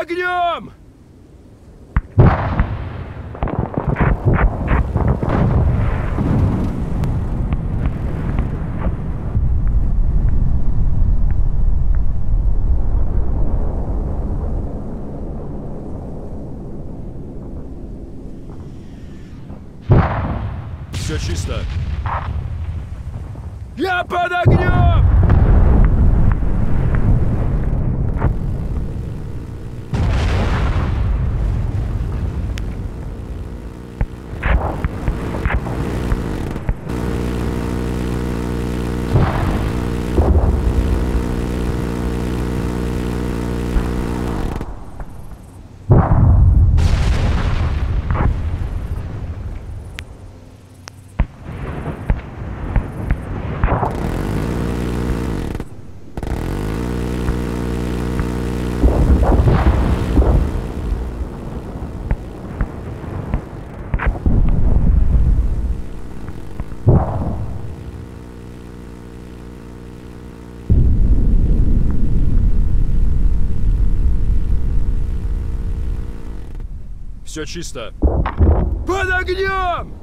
огнем! Все чисто. Я под огнем! Все чисто. Под огнем!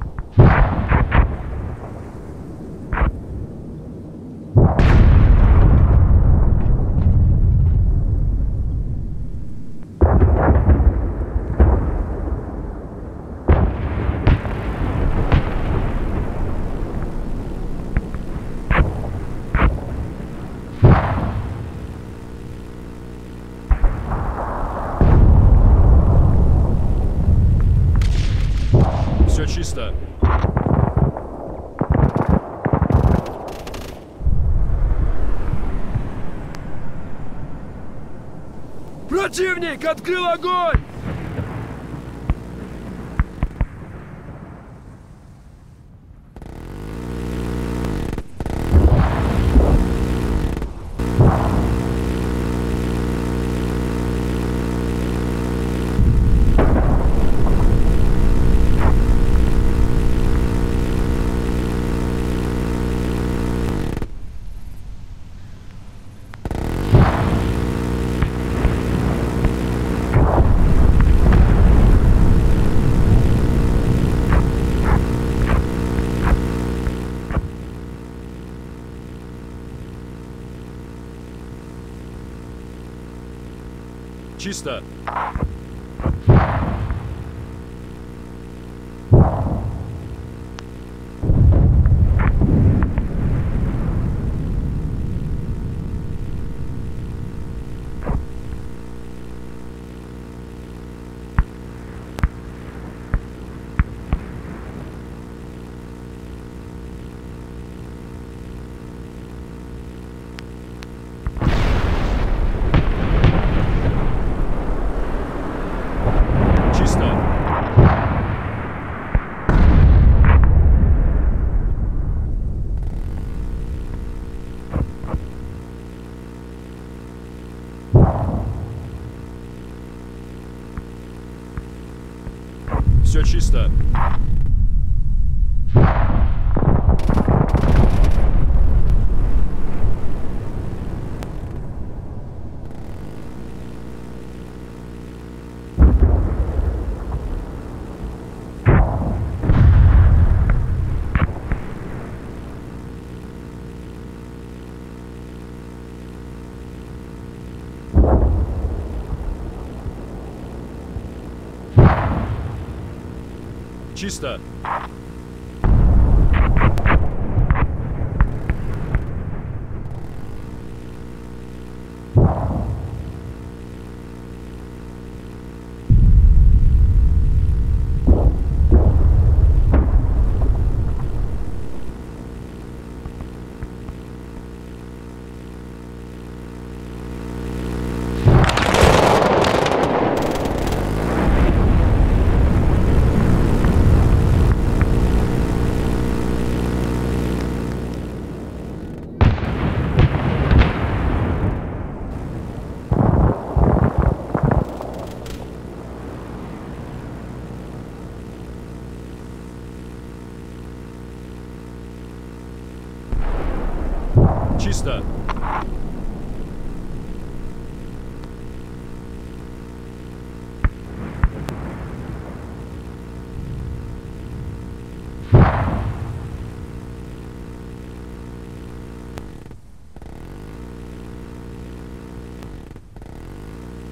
Все чисто. Противник открыл огонь! Чисто. Чисто. Все чисто. Чисто. Чисто.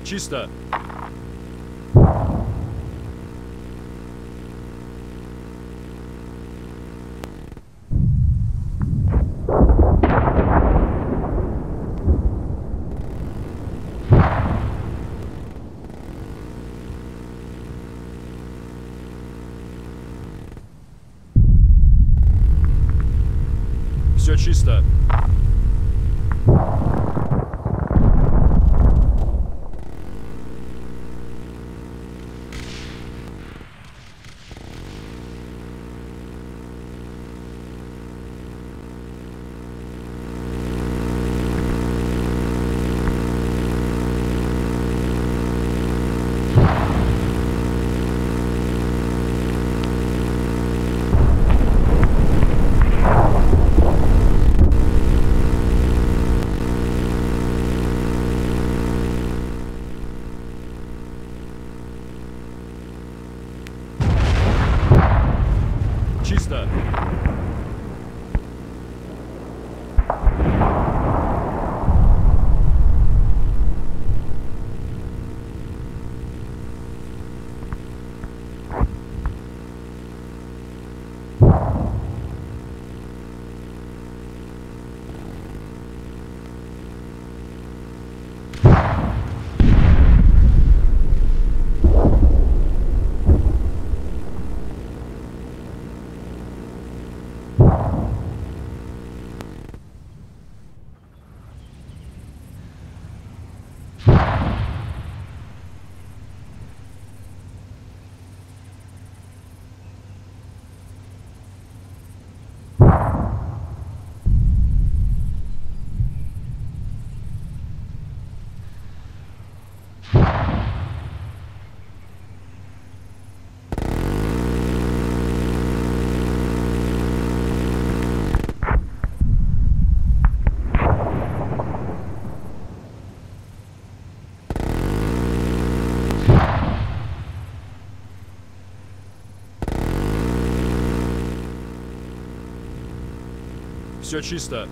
Чисто. Все чисто.